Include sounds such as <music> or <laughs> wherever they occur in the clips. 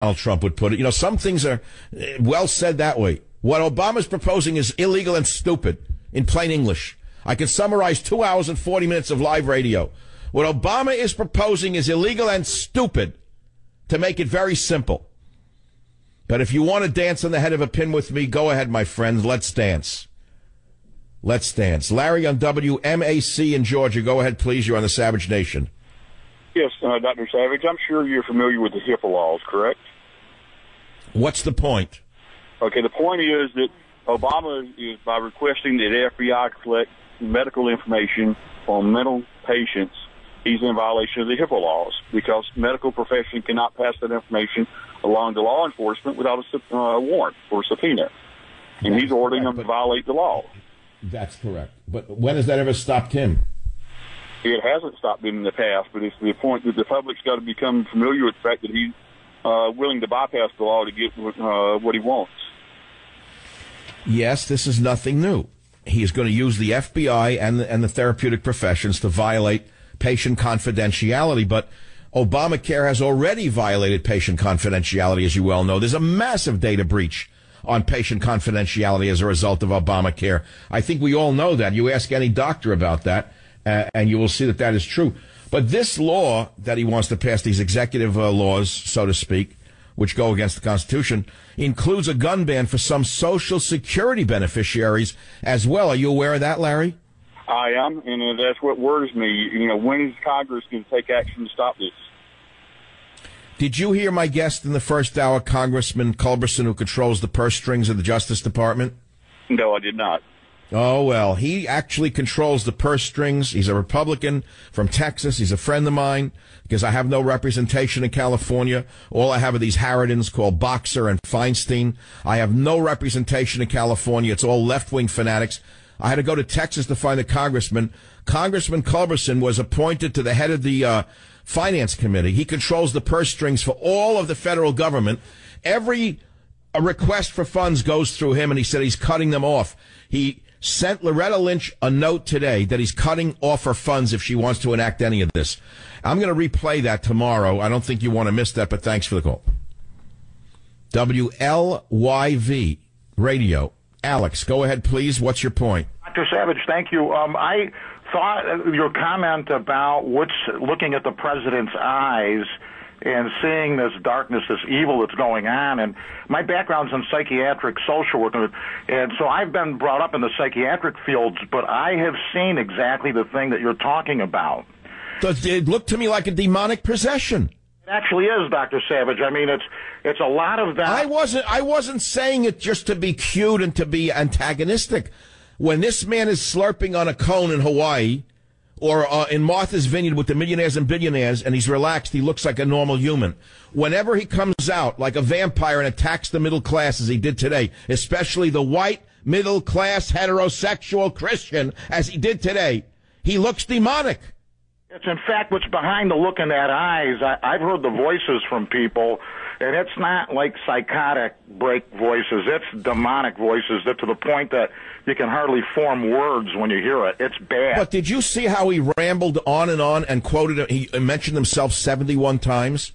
Donald Trump would put it. You know, some things are eh, well said that way. What Obama's proposing is illegal and stupid in plain English. I can summarize two hours and 40 minutes of live radio. What Obama is proposing is illegal and stupid to make it very simple. But if you want to dance on the head of a pin with me, go ahead, my friends. Let's dance. Let's dance. Larry on WMAC in Georgia. Go ahead, please. You're on the Savage Nation. Yes, uh, Dr. Savage. I'm sure you're familiar with the HIPAA laws, correct? What's the point? Okay, the point is that Obama is by requesting that FBI collect medical information on mental patients, he's in violation of the HIPAA laws because medical profession cannot pass that information along to law enforcement without a uh, warrant or subpoena. And That's he's ordering correct, them to violate the law. That's correct. But when has that ever stopped him? It hasn't stopped him in the past, but it's the point that the public's got to become familiar with the fact that he's uh, willing to bypass the law to get uh, what he wants. Yes, this is nothing new. He is going to use the FBI and the, and the therapeutic professions to violate patient confidentiality, but Obamacare has already violated patient confidentiality, as you well know. There's a massive data breach on patient confidentiality as a result of Obamacare. I think we all know that. You ask any doctor about that, uh, and you will see that that is true. But this law that he wants to pass, these executive uh, laws, so to speak, which go against the Constitution, includes a gun ban for some Social Security beneficiaries as well. Are you aware of that, Larry? I am, and uh, that's what worries me. You know, when is Congress going to take action to stop this? Did you hear my guest in the first hour, Congressman Culberson, who controls the purse strings of the Justice Department? No, I did not. Oh, well, he actually controls the purse strings. He's a Republican from Texas. He's a friend of mine because I have no representation in California. All I have are these harridans called Boxer and Feinstein. I have no representation in California. It's all left-wing fanatics. I had to go to Texas to find a congressman. Congressman Culberson was appointed to the head of the uh, Finance Committee. He controls the purse strings for all of the federal government. Every a request for funds goes through him, and he said he's cutting them off. He sent Loretta Lynch a note today that he's cutting off her funds if she wants to enact any of this. I'm going to replay that tomorrow. I don't think you want to miss that, but thanks for the call. WLYV Radio. Alex, go ahead, please. What's your point? Dr. Savage, thank you. Um, I thought your comment about what's looking at the president's eyes and seeing this darkness, this evil that's going on. And my background's in psychiatric social work, and so I've been brought up in the psychiatric fields, but I have seen exactly the thing that you're talking about. Does it look to me like a demonic possession? It actually is, Doctor Savage. I mean, it's it's a lot of that. I wasn't I wasn't saying it just to be cute and to be antagonistic. When this man is slurping on a cone in Hawaii or uh, in Martha's Vineyard with the millionaires and billionaires, and he's relaxed, he looks like a normal human. Whenever he comes out like a vampire and attacks the middle class, as he did today, especially the white middle class heterosexual Christian, as he did today, he looks demonic. It's in fact what's behind the look in that eyes. I, I've heard the voices from people, and it's not like psychotic break voices. It's demonic voices that to the point that you can hardly form words when you hear it. It's bad. But did you see how he rambled on and on and quoted? He mentioned himself seventy-one times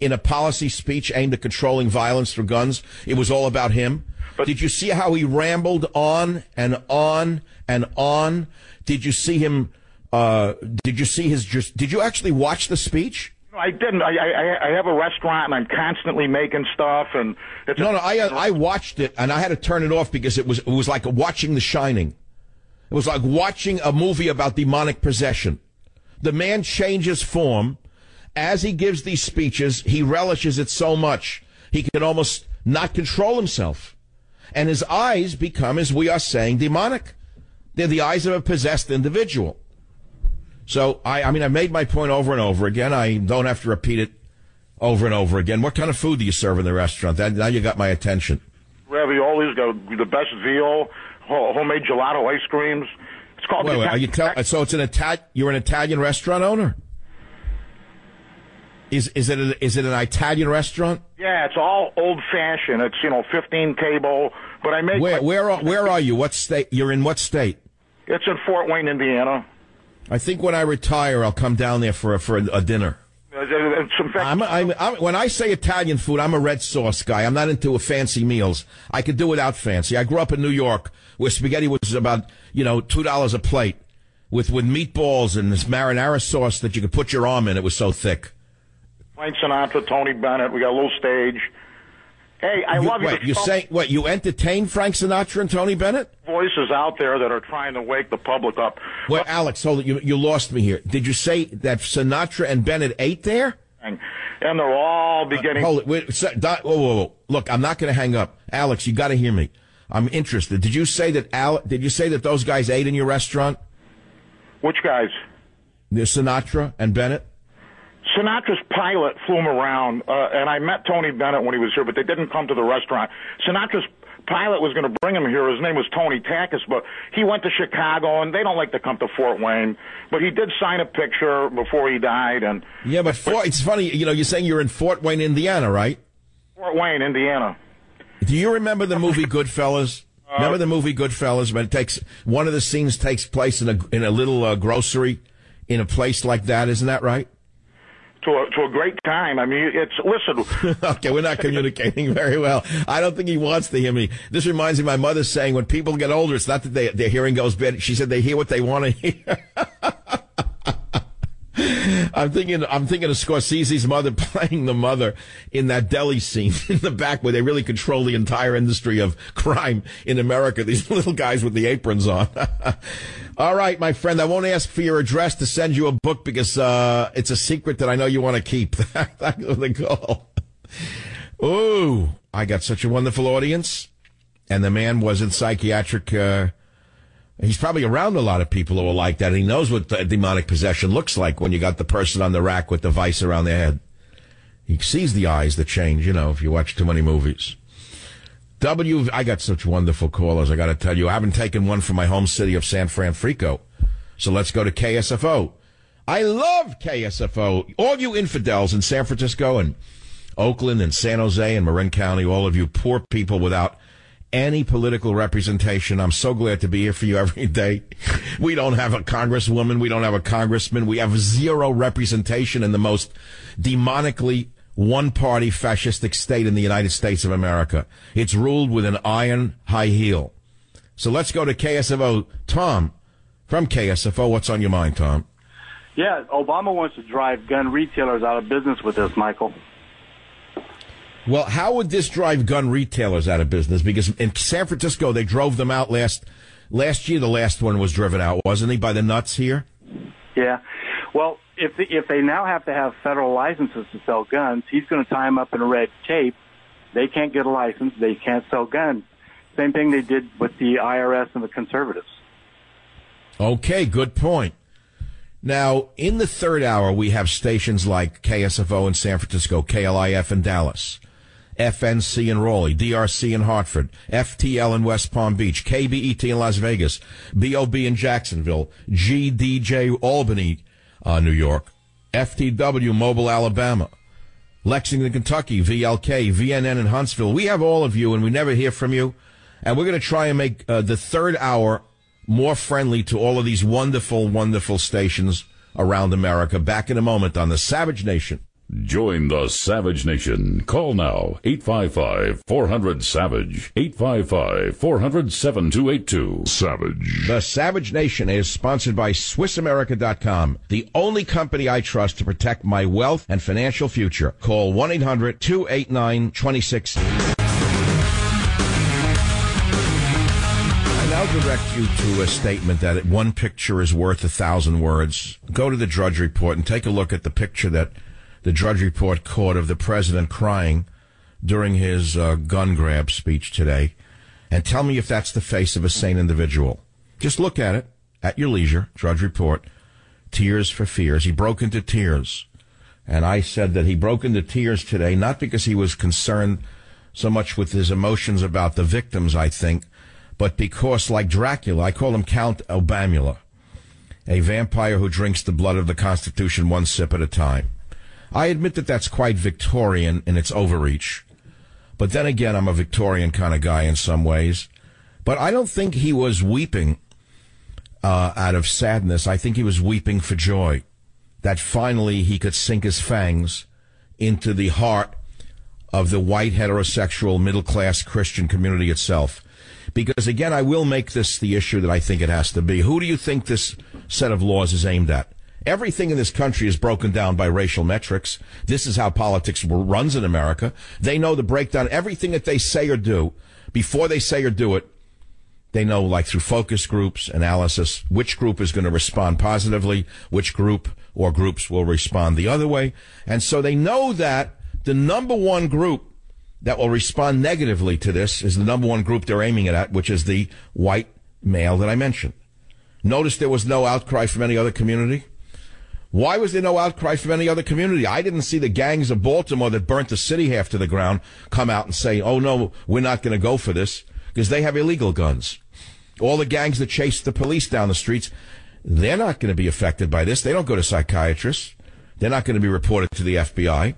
in a policy speech aimed at controlling violence through guns. It was all about him. But did you see how he rambled on and on and on? Did you see him? Uh, did you see his? Just did you actually watch the speech? I didn't. I, I I have a restaurant and I'm constantly making stuff and it's no, no. I I watched it and I had to turn it off because it was it was like watching The Shining. It was like watching a movie about demonic possession. The man changes form as he gives these speeches. He relishes it so much he can almost not control himself, and his eyes become, as we are saying, demonic. They're the eyes of a possessed individual. So I, I mean, I made my point over and over again. I don't have to repeat it over and over again. What kind of food do you serve in the restaurant? That, now you got my attention. Raviolis, got the best veal, homemade gelato ice creams. It's called. Wait, wait, are you tell, so it's an Italian. You're an Italian restaurant owner. Is is it a, is it an Italian restaurant? Yeah, it's all old fashioned. It's you know 15 table, but I make. Where my, where are, where are you? What state? You're in what state? It's in Fort Wayne, Indiana. I think when I retire, I'll come down there for a, for a, a dinner. I'm, I'm, I'm, when I say Italian food, I'm a red sauce guy. I'm not into fancy meals. I could do without fancy. I grew up in New York where spaghetti was about, you know, $2 a plate with, with meatballs and this marinara sauce that you could put your arm in. It was so thick. Frank Sinatra, Tony Bennett. We got a little stage. Hey, I you, love wait, you. You say what? You entertain Frank Sinatra and Tony Bennett? Voices out there that are trying to wake the public up. Well, Alex, hold it. You, you lost me here. Did you say that Sinatra and Bennett ate there? And, and they're all beginning. Uh, hold it. Wait, so, whoa, whoa, whoa. Look, I'm not going to hang up. Alex, you got to hear me. I'm interested. Did you say that Al? Did you say that those guys ate in your restaurant? Which guys? The Sinatra and Bennett. Sinatra's pilot flew him around, uh, and I met Tony Bennett when he was here, but they didn't come to the restaurant. Sinatra's pilot was going to bring him here. His name was Tony Takis, but he went to Chicago, and they don't like to come to Fort Wayne. But he did sign a picture before he died, and yeah, but Fort, it's funny, you know, you're saying you're in Fort Wayne, Indiana, right? Fort Wayne, Indiana. Do you remember the movie Goodfellas? Uh, remember the movie Goodfellas? When it takes one of the scenes takes place in a in a little uh, grocery in a place like that, isn't that right? To a, to a great time. I mean, it's listen. <laughs> okay, we're not communicating very well. I don't think he wants to hear me. This reminds me of my mother saying, when people get older, it's not that they, their hearing goes bad. She said they hear what they want to hear. <laughs> I'm thinking, I'm thinking of Scorsese's mother <laughs> playing the mother in that deli scene in the back where they really control the entire industry of crime in America. These <laughs> little guys with the aprons on. <laughs> All right, my friend. I won't ask for your address to send you a book because uh, it's a secret that I know you want to keep. That's the call. Ooh, I got such a wonderful audience, and the man was in psychiatric. Uh, he's probably around a lot of people who are like that. He knows what demonic possession looks like when you got the person on the rack with the vice around their head. He sees the eyes that change. You know, if you watch too many movies. W, I got such wonderful callers. I got to tell you, I haven't taken one from my home city of San Francisco. So let's go to KSFO. I love KSFO. All you infidels in San Francisco and Oakland and San Jose and Marin County, all of you poor people without any political representation. I'm so glad to be here for you every day. We don't have a congresswoman. We don't have a congressman. We have zero representation in the most demonically one party fascistic state in the United States of America. It's ruled with an iron high heel. So let's go to KSFO. Tom from KSFO, what's on your mind, Tom? Yeah, Obama wants to drive gun retailers out of business with this, Michael. Well, how would this drive gun retailers out of business? Because in San Francisco, they drove them out last last year. The last one was driven out, wasn't he, by the nuts here? Yeah. Well, if if they now have to have federal licenses to sell guns, he's going to tie them up in red tape. They can't get a license. They can't sell guns. Same thing they did with the IRS and the conservatives. Okay, good point. Now, in the third hour, we have stations like KSFO in San Francisco, KLIF in Dallas, FNC in Raleigh, DRC in Hartford, FTL in West Palm Beach, KBET in Las Vegas, BOB in Jacksonville, GDJ Albany, uh, New York, FTW Mobile, Alabama, Lexington, Kentucky, VLK, VNN in Huntsville. We have all of you, and we never hear from you. And we're going to try and make uh, the third hour more friendly to all of these wonderful, wonderful stations around America. Back in a moment on the Savage Nation. Join the Savage Nation. Call now 855 400 Savage 855 400 7282. Savage. The Savage Nation is sponsored by SwissAmerica.com, the only company I trust to protect my wealth and financial future. Call 1 800 289 2680. I now direct you to a statement that one picture is worth a thousand words. Go to the Drudge Report and take a look at the picture that the Drudge Report caught of the president crying during his uh, gun grab speech today, and tell me if that's the face of a sane individual. Just look at it at your leisure. Drudge Report. Tears for fears. He broke into tears. And I said that he broke into tears today, not because he was concerned so much with his emotions about the victims, I think, but because, like Dracula, I call him Count Obamula, a vampire who drinks the blood of the Constitution one sip at a time. I admit that that's quite Victorian in its overreach. But then again, I'm a Victorian kind of guy in some ways. But I don't think he was weeping uh, out of sadness. I think he was weeping for joy. that finally he could sink his fangs into the heart of the white heterosexual middle class Christian community itself. Because again, I will make this the issue that I think it has to be. Who do you think this set of laws is aimed at? Everything in this country is broken down by racial metrics. This is how politics runs in America. They know the breakdown. Everything that they say or do, before they say or do it, they know, like through focus groups, analysis, which group is going to respond positively, which group or groups will respond the other way. And so they know that the number one group that will respond negatively to this is the number one group they're aiming it at, which is the white male that I mentioned. Notice there was no outcry from any other community. Why was there no outcry from any other community? I didn't see the gangs of Baltimore that burnt the city half to the ground come out and say, oh no, we're not going to go for this because they have illegal guns. All the gangs that chase the police down the streets, they're not going to be affected by this. They don't go to psychiatrists. They're not going to be reported to the FBI.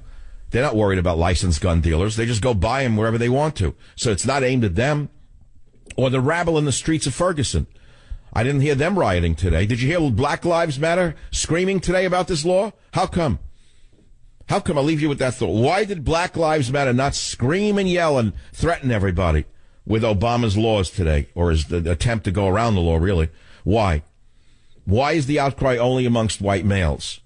They're not worried about licensed gun dealers. They just go buy them wherever they want to. So it's not aimed at them or the rabble in the streets of Ferguson. I didn't hear them rioting today. Did you hear Black Lives Matter screaming today about this law? How come? How come? I'll leave you with that thought. Why did Black Lives Matter not scream and yell and threaten everybody? with Obama's laws today, or his attempt to go around the law, really. Why? Why is the outcry only amongst white males?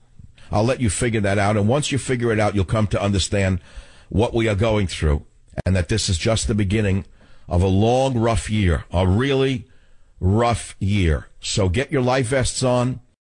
I'll let you figure that out. And once you figure it out, you'll come to understand what we are going through and that this is just the beginning of a long, rough year, a really rough year. So get your life vests on,